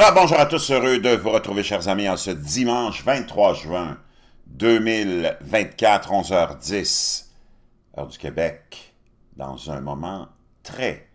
Alors bonjour à tous, heureux de vous retrouver chers amis en ce dimanche 23 juin 2024, 11h10, heure du Québec, dans un moment très,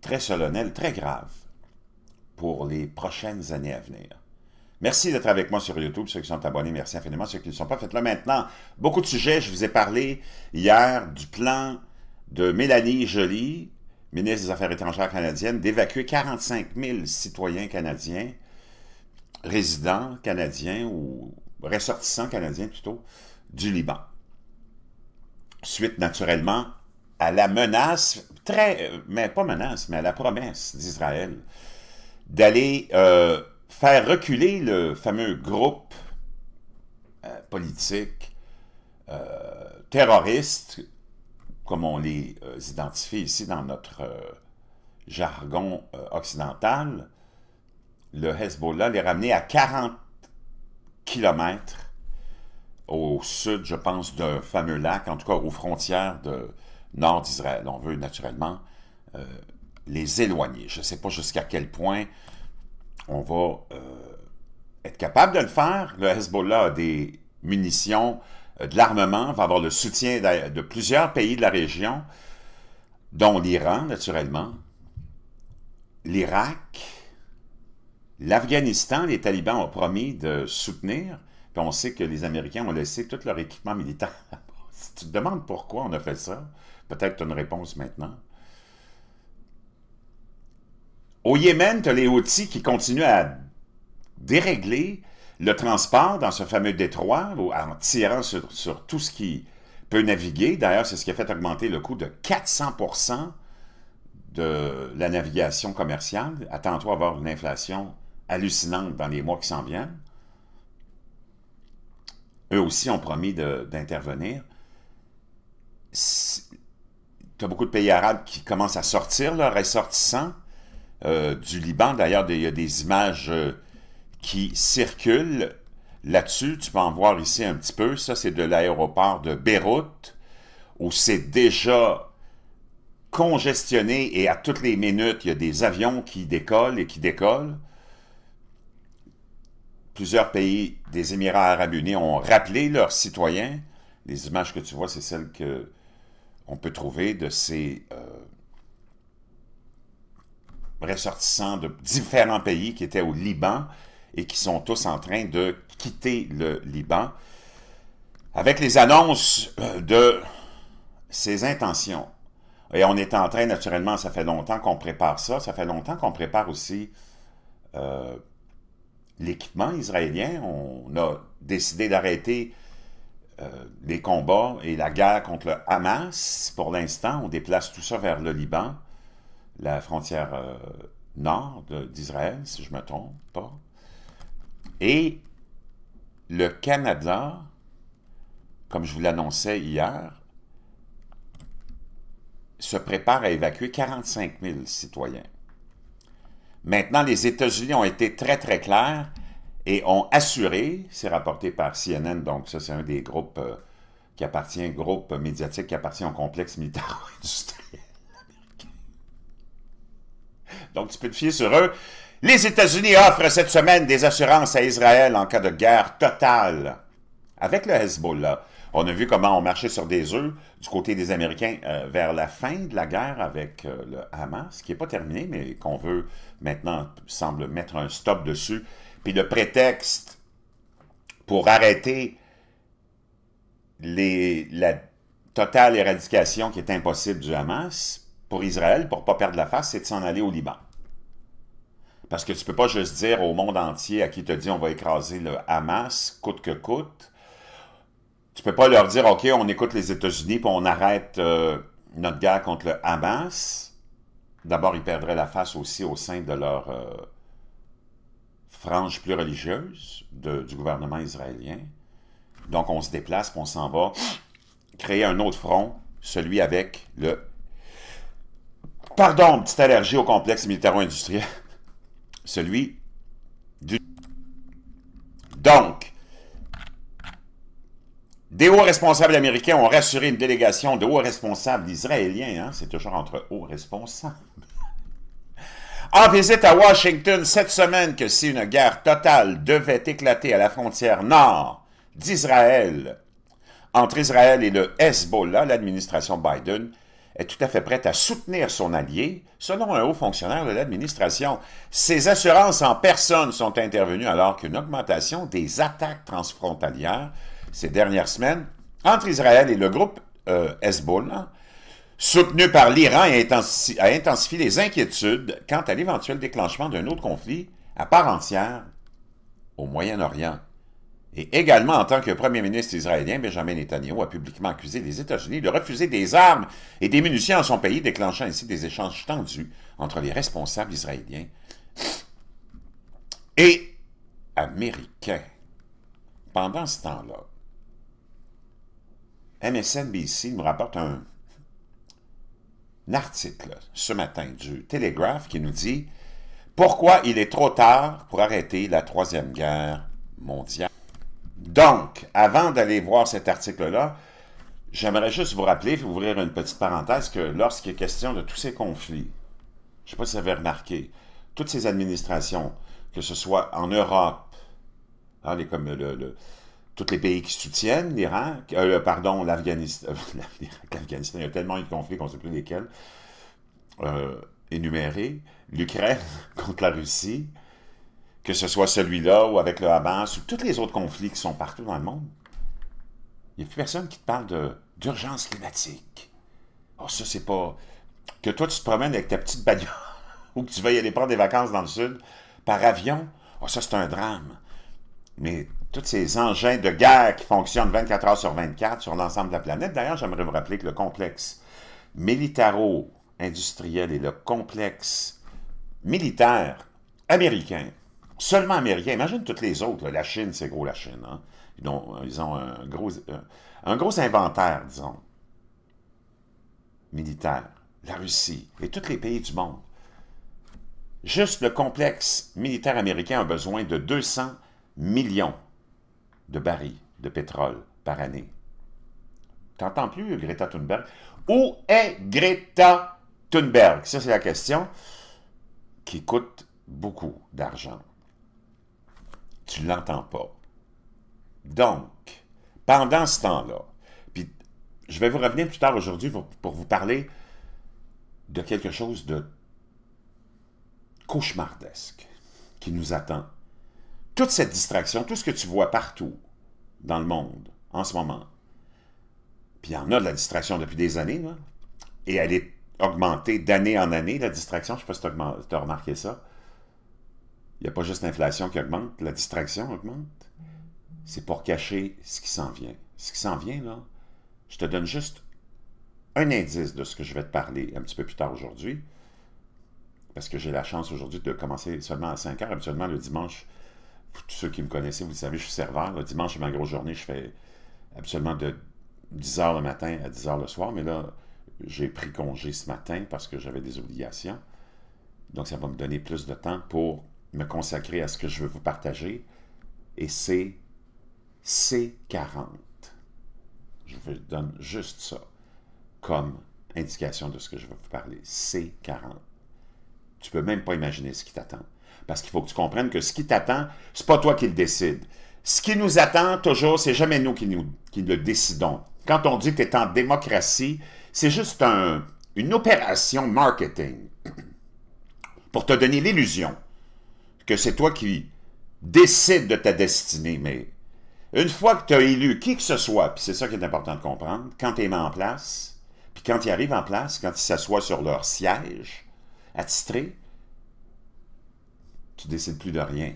très solennel, très grave pour les prochaines années à venir. Merci d'être avec moi sur YouTube, ceux qui sont abonnés, merci infiniment, ceux qui ne sont pas, faites-le maintenant. Beaucoup de sujets, je vous ai parlé hier du plan de Mélanie Joly, ministre des Affaires étrangères canadienne, d'évacuer 45 000 citoyens canadiens, résidents canadiens ou ressortissants canadiens plutôt, du Liban. Suite naturellement à la menace, très, mais pas menace, mais à la promesse d'Israël d'aller euh, faire reculer le fameux groupe euh, politique euh, terroriste comme on les euh, identifie ici dans notre euh, jargon euh, occidental, le Hezbollah les ramener à 40 km au sud, je pense, d'un fameux lac, en tout cas aux frontières de nord d'Israël. On veut naturellement les éloigner. Je ne sais pas jusqu'à quel point on va être capable de le faire. Le Hezbollah a des munitions de l'armement, va avoir le soutien de plusieurs pays de la région, dont l'Iran, naturellement, l'Irak, l'Afghanistan, les talibans ont promis de soutenir, puis on sait que les Américains ont laissé tout leur équipement militaire Si tu te demandes pourquoi on a fait ça, peut-être tu as une réponse maintenant. Au Yémen, tu as les Houthis qui continuent à dérégler le transport dans ce fameux détroit, en tirant sur, tout ce qui peut naviguer, d'ailleurs, c'est ce qui a fait augmenter le coût de 400 de la navigation commerciale. Attends-toi à avoir une inflation hallucinante dans les mois qui s'en viennent. Eux aussi ont promis d'intervenir. Tu as beaucoup de pays arabes qui commencent à sortir leurs ressortissants euh, du Liban. D'ailleurs, il y a des images... Euh, qui circulent là-dessus. Tu peux en voir ici un petit peu. Ça, c'est de l'aéroport de Beyrouth, où c'est déjà congestionné et à toutes les minutes, il y a des avions qui décollent et qui décollent. Plusieurs pays des Émirats arabes unis ont rappelé leurs citoyens. Les images que tu vois, c'est celles que on peut trouver de ces euh, ressortissants de différents pays qui étaient au Liban et qui sont tous en train de quitter le Liban, avec les annonces euh, de ses intentions. Et on est en train, naturellement, ça fait longtemps qu'on prépare ça, ça fait longtemps qu'on prépare aussi euh, l'équipement israélien. On a décidé d'arrêter euh, les combats et la guerre contre le Hamas. Pour l'instant, on déplace tout ça vers le Liban, la frontière nord d'Israël, si je ne me trompe pas. Et le Canada, comme je vous l'annonçais hier, se prépare à évacuer 45 000 citoyens. Maintenant, les États-Unis ont été très, très clairs et ont assuré, c'est rapporté par CNN, donc ça c'est un des groupes euh, qui appartient, groupe médiatique qui appartient au complexe militaro-industriel américain. Donc tu peux te fier sur eux. Les États-Unis offrent cette semaine des assurances à Israël en cas de guerre totale avec le Hezbollah. On a vu comment on marchait sur des œufs du côté des Américains euh, vers la fin de la guerre avec euh, le Hamas, qui n'est pas terminé, mais qu'on veut maintenant, semble mettre un stop dessus. Puis le prétexte pour arrêter la totale éradication qui est impossible du Hamas pour Israël, pour ne pas perdre la face, c'est de s'en aller au Liban. Parce que tu ne peux pas juste dire au monde entier à qui te dit on va écraser le Hamas, coûte que coûte. Tu ne peux pas leur dire, OK, on écoute les États-Unis puis on arrête euh, notre guerre contre le Hamas. D'abord, ils perdraient la face aussi au sein de leur euh, frange plus religieuse du gouvernement israélien. Donc, on se déplace puis on s'en va créer un autre front, celui avec le... Pardon, petite allergie au complexe militaro-industriel celui du... Donc, des hauts responsables américains ont rassuré une délégation de hauts responsables israéliens, hein, c'est toujours entre hauts responsables, En visite à Washington cette semaine que si une guerre totale devait éclater à la frontière nord d'Israël, entre Israël et le Hezbollah, l'administration Biden est tout à fait prête à soutenir son allié, selon un haut fonctionnaire de l'administration. Ces assurances en personne sont intervenues alors qu'une augmentation des attaques transfrontalières ces dernières semaines entre Israël et le groupe euh, Hezbollah, soutenu par l'Iran, a intensifié les inquiétudes quant à l'éventuel déclenchement d'un autre conflit à part entière au Moyen-Orient. Et également, en tant que premier ministre israélien, Benjamin Netanyahu a publiquement accusé les États-Unis de refuser des armes et des munitions à son pays, déclenchant ainsi des échanges tendus entre les responsables israéliens et américains. Pendant ce temps-là, MSNBC nous rapporte un, un article ce matin du Telegraph qui nous dit « Pourquoi il est trop tard pour arrêter la Troisième Guerre mondiale ?» Donc, avant d'aller voir cet article-là, j'aimerais juste vous rappeler, ouvrir une petite parenthèse, que lorsqu'il est question de tous ces conflits, je ne sais pas si vous avez remarqué, toutes ces administrations, que ce soit en Europe, hein, tous les pays qui soutiennent l'Iran, euh, pardon, l'Afghanistan, l'Afghanistan, il y a tellement eu de conflits qu'on ne sait plus lesquels, euh, énumérés, l'Ukraine contre la Russie, que ce soit celui-là ou avec le Hamas ou tous les autres conflits qui sont partout dans le monde, il n'y a plus personne qui te parle d'urgence climatique. Oh, ça, c'est pas... Que toi, tu te promènes avec ta petite bagnole ou que tu y aller prendre des vacances dans le sud par avion, oh, ça, c'est un drame. Mais tous ces engins de guerre qui fonctionnent 24 heures sur 24 sur l'ensemble de la planète, d'ailleurs, j'aimerais vous rappeler que le complexe militaro-industriel et le complexe militaire américain Seulement américain. Imagine toutes les autres. La Chine, c'est gros la Chine. Hein. Ils, ont, ils, ont, un gros, un gros inventaire, disons, militaire. La Russie et tous les pays du monde. Juste le complexe militaire américain a besoin de 200 millions de barils de pétrole par année. T'entends plus Greta Thunberg? Où est Greta Thunberg? Ça, c'est la question qui coûte beaucoup d'argent tu ne l'entends pas. Donc, pendant ce temps-là, puis je vais vous revenir plus tard aujourd'hui pour, vous parler de quelque chose de cauchemardesque qui nous attend. Toute cette distraction, tout ce que tu vois partout dans le monde en ce moment, puis il y en a de la distraction depuis des années, et elle est augmentée d'année en année, la distraction, je ne sais pas si tu as remarqué ça, il n'y a pas juste l'inflation qui augmente, la distraction augmente. C'est pour cacher ce qui s'en vient. Ce qui s'en vient, là, je te donne juste un indice de ce que je vais te parler un petit peu plus tard aujourd'hui, parce que j'ai la chance aujourd'hui de commencer seulement à 5 heures. Habituellement, le dimanche, tous ceux qui me connaissent, vous le savez, je suis serveur. Le dimanche, c'est ma grosse journée. Je fais habituellement de 10 heures le matin à 10 heures le soir, mais là, j'ai pris congé ce matin parce que j'avais des obligations. Donc, ça va me donner plus de temps pour me consacrer à ce que je veux vous partager, et c'est C40. Je vous donne juste ça comme indication de ce que je veux vous parler. C40. Tu peux même pas imaginer ce qui t'attend. Parce qu'il faut que tu comprennes que ce qui t'attend, c'est pas toi qui le décide. Ce qui nous attend toujours, c'est jamais nous qui, nous qui le décidons. Quand on dit que tu es en démocratie, c'est juste un, une opération marketing pour te donner l'illusion que c'est toi qui décides de ta destinée, mais une fois que tu as élu qui que ce soit, puis c'est ça qui est important de comprendre, quand tu es mis en place, puis quand ils arrivent en place, quand ils s'assoient sur leur siège, attitré, tu décides plus de rien.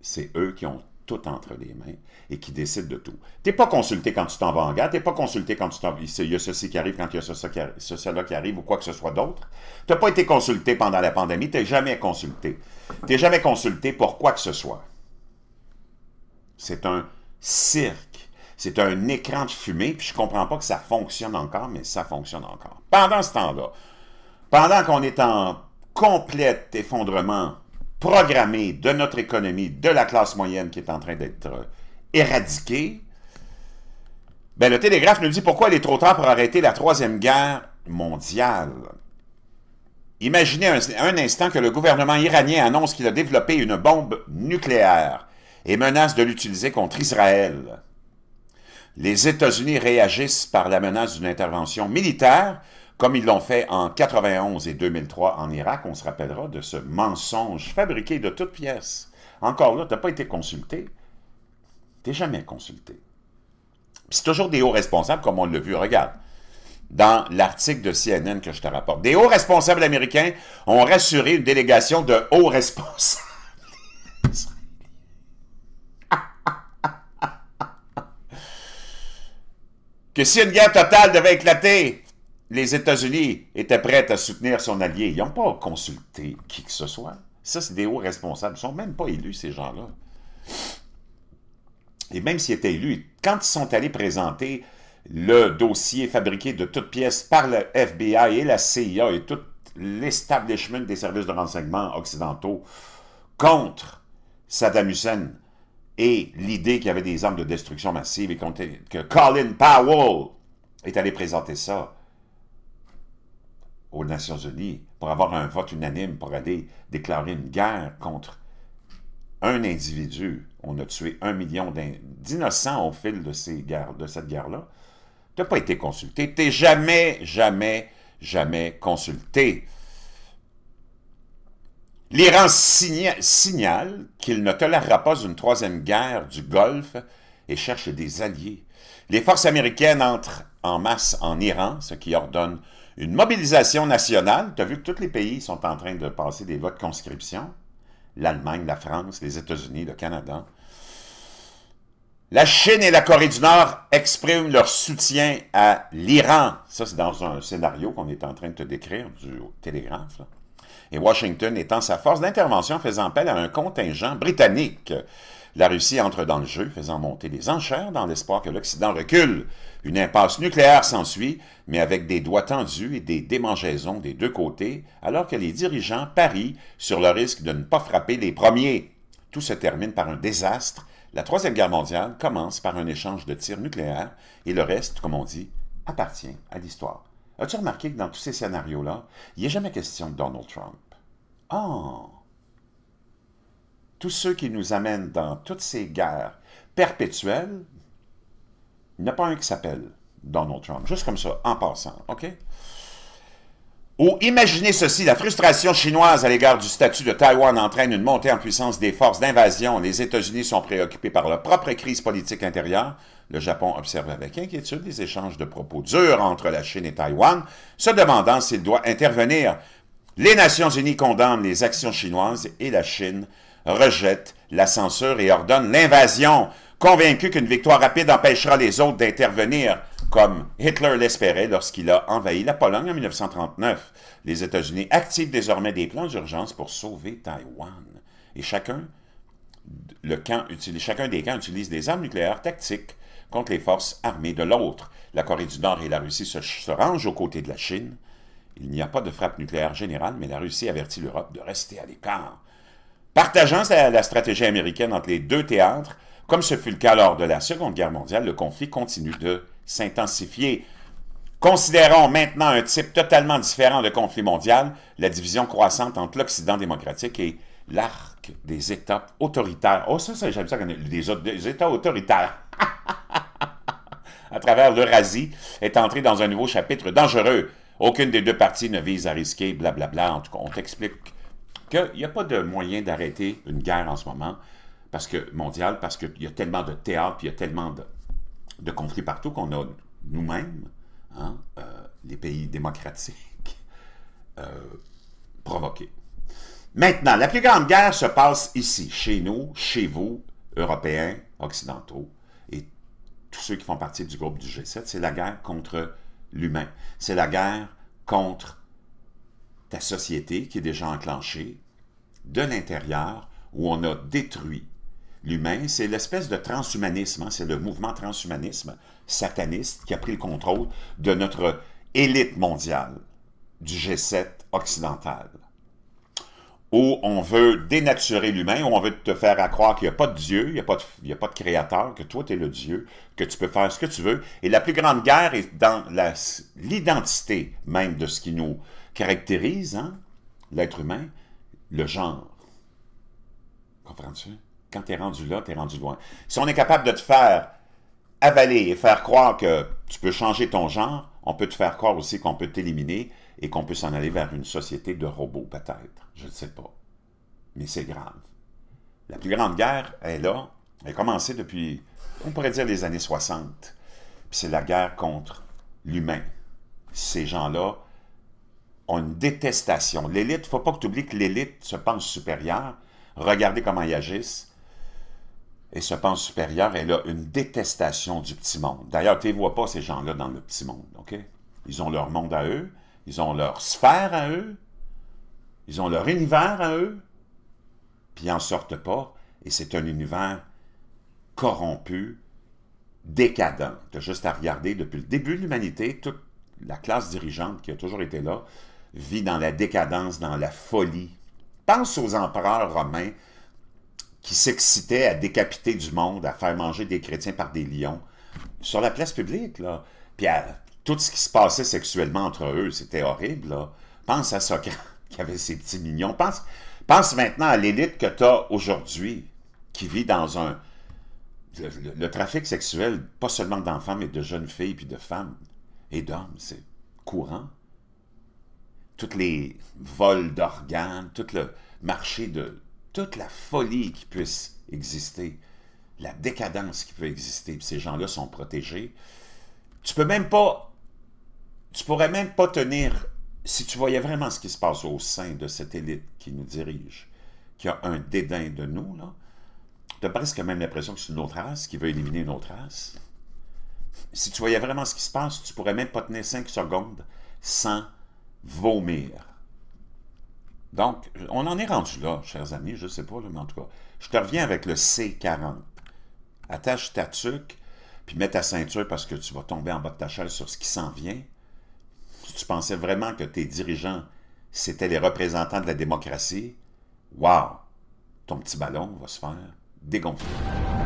C'est eux qui ont tout entre les mains et qui décident de tout. Tu n'es pas consulté quand tu t'en vas en gare, tu n'es pas consulté quand tu t'en Il y a ceci qui arrive quand il y a ceci qui, cela qui arrive ou quoi que ce soit d'autre. Tu n'as pas été consulté pendant la pandémie, tu n'es jamais consulté. Tu n'es jamais consulté pour quoi que ce soit. C'est un cirque. C'est un écran de fumée, puis je ne comprends pas que ça fonctionne encore, mais ça fonctionne encore. Pendant ce temps-là, pendant qu'on est en complet effondrement programmé de notre économie, de la classe moyenne qui est en train d'être euh, éradiquée, ben, le Télégraphe nous dit pourquoi il est trop tard pour arrêter la Troisième Guerre mondiale. Imaginez un, instant que le gouvernement iranien annonce qu'il a développé une bombe nucléaire et menace de l'utiliser contre Israël. Les États-Unis réagissent par la menace d'une intervention militaire, comme ils l'ont fait en 91 et 2003 en Irak. On se rappellera de ce mensonge fabriqué de toutes pièces. Encore là, tu n'as pas été consulté. Tu n'es jamais consulté. C'est toujours des hauts responsables, comme on l'a vu. Regarde, dans l'article de CNN que je te rapporte. Des hauts responsables américains ont rassuré une délégation de hauts responsables. que si une guerre totale devait éclater, les États-Unis étaient prêts à soutenir son allié. Ils n'ont pas consulté qui que ce soit. Ça, c'est des hauts responsables. Ils ne sont même pas élus, ces gens-là. Et même s'ils étaient élus, quand ils sont allés présenter le dossier fabriqué de toutes pièces par le FBI et la CIA et tout l'establishment des services de renseignement occidentaux contre Saddam Hussein et l'idée qu'il y avait des armes de destruction massive et que Colin Powell est allé présenter ça aux Nations Unies pour avoir un vote unanime pour aller déclarer une guerre contre un individu. On a tué un million d'innocents au fil de, cette guerre-là. Tu n'as pas été consulté. Tu n'es jamais, jamais, jamais consulté. L'Iran signale qu'il ne tolérera pas une troisième guerre du Golfe et cherche des alliés. Les forces américaines entrent en masse en Iran, ce qui ordonne une mobilisation nationale. Tu as vu que tous les pays sont en train de passer des votes de conscription. L'Allemagne, la France, les États-Unis, le Canada. La Chine et la Corée du Nord expriment leur soutien à l'Iran. Ça, c'est dans un scénario qu'on est en train de te décrire du télégraphe. Et Washington étant sa force d'intervention faisant appel à un contingent britannique. La Russie entre dans le jeu, faisant monter les enchères dans l'espoir que l'Occident recule. Une impasse nucléaire s'ensuit, mais avec des doigts tendus et des démangeaisons des deux côtés, alors que les dirigeants parient sur le risque de ne pas frapper les premiers. Tout se termine par un désastre la Troisième Guerre mondiale commence par un échange de tirs nucléaires et le reste, comme on dit, appartient à l'histoire. As-tu remarqué que dans tous ces scénarios-là, il n'y a jamais question de Donald Trump? Oh! Tous ceux qui nous amènent dans toutes ces guerres perpétuelles, il n'y a pas un qui s'appelle Donald Trump. Juste comme ça, en passant, OK? Ou imaginez ceci, la frustration chinoise à l'égard du statut de Taïwan entraîne une montée en puissance des forces d'invasion. Les États-Unis sont préoccupés par leur propre crise politique intérieure. Le Japon observe avec inquiétude les échanges de propos durs entre la Chine et Taïwan, se demandant s'il doit intervenir. Les Nations unies condamnent les actions chinoises et la Chine rejette la censure et ordonne l'invasion, convaincue qu'une victoire rapide empêchera les autres d'intervenir comme Hitler l'espérait lorsqu'il a envahi la Pologne en 1939. Les États-Unis activent désormais des plans d'urgence pour sauver Taïwan. Et chacun, des camps utilise des armes nucléaires tactiques contre les forces armées de l'autre. La Corée du Nord et la Russie se, se rangent aux côtés de la Chine. Il n'y a pas de frappe nucléaire générale, mais la Russie avertit l'Europe de rester à l'écart. Partageant la stratégie américaine entre les deux théâtres, comme ce fut le cas lors de la Seconde Guerre mondiale, le conflit continue de s'intensifier. Considérons maintenant un type totalement différent de conflit mondial, la division croissante entre l'Occident démocratique et l'arc des États autoritaires. Oh, ça, j'aime ça, des, États autoritaires. à travers l'Eurasie, est entré dans un nouveau chapitre dangereux. Aucune des deux parties ne vise à risquer, blablabla. En tout cas, on t'explique qu'il n'y a pas de moyen d'arrêter une guerre en ce moment, parce que mondiale, parce qu'il y a tellement de théâtres, puis il y a tellement de, de conflits partout qu'on a nous-mêmes, hein, euh, les pays démocratiques, euh, provoqués. Maintenant, la plus grande guerre se passe ici, chez nous, chez vous, Européens, Occidentaux, et tous ceux qui font partie du groupe du G7, c'est la guerre contre l'humain. C'est la guerre contre ta société qui est déjà enclenchée, de l'intérieur, où on a détruit l'humain, c'est l'espèce de transhumanisme, hein, c'est le mouvement transhumanisme sataniste qui a pris le contrôle de notre élite mondiale, du G7 occidental, où on veut dénaturer l'humain, où on veut te faire croire qu'il n'y a pas de Dieu, il n'y a, pas de, a pas de créateur, que toi tu es le Dieu, que tu peux faire ce que tu veux. Et la plus grande guerre est dans l'identité même de ce qui nous caractérise, hein, l'être humain, le genre. Comprends-tu? Quand tu es rendu là, tu es rendu loin. Si on est capable de te faire avaler et faire croire que tu peux changer ton genre, on peut te faire croire aussi qu'on peut t'éliminer et qu'on peut s'en aller vers une société de robots, peut-être. Je ne sais pas. Mais c'est grave. La plus grande guerre est là. Elle a commencé depuis, on pourrait dire, les années 60. Puis c'est la guerre contre l'humain. Ces gens-là ont une détestation. L'élite, il ne faut pas que tu oublies que l'élite se pense supérieure. Regardez comment ils agissent. Et se pense supérieure, elle a une détestation du petit monde. D'ailleurs, tu ne vois pas, ces gens-là, dans le petit monde. OK? Ils ont leur monde à eux. Ils ont leur sphère à eux. Ils ont leur univers à eux. Puis ils n'en sortent pas. Et c'est un univers corrompu, décadent. Tu as juste à regarder depuis le début de l'humanité, toute la classe dirigeante qui a toujours été là vit dans la décadence, dans la folie. Pense aux empereurs romains qui s'excitaient à décapiter du monde, à faire manger des chrétiens par des lions, sur la place publique, là. Puis tout ce qui se passait sexuellement entre eux, c'était horrible, là. Pense à Socrate, qui avait ses petits mignons. Pense, pense maintenant à l'élite que tu as aujourd'hui, qui vit dans un... Le, trafic sexuel, pas seulement d'enfants, mais de jeunes filles puis de femmes et d'hommes, c'est courant. Toutes les vols d'organes, tout le marché de toute la folie qui puisse exister, la décadence qui peut exister, puis ces gens-là sont protégés. Tu peux même pas, tu pourrais même pas tenir, si tu voyais vraiment ce qui se passe au sein de cette élite qui nous dirige, qui a un dédain de nous, tu as presque même l'impression que c'est une autre race qui veut éliminer une autre race. Si tu voyais vraiment ce qui se passe, tu pourrais même pas tenir cinq secondes sans vomir. Donc, on en est rendu là, chers amis, je ne sais pas, mais en tout cas, je te reviens avec le C40. Attache ta tuque, puis mets ta ceinture parce que tu vas tomber en bas de ta chaise sur ce qui s'en vient. Si tu pensais vraiment que tes dirigeants, c'était les représentants de la démocratie, wow! Ton petit ballon va se faire dégonfler.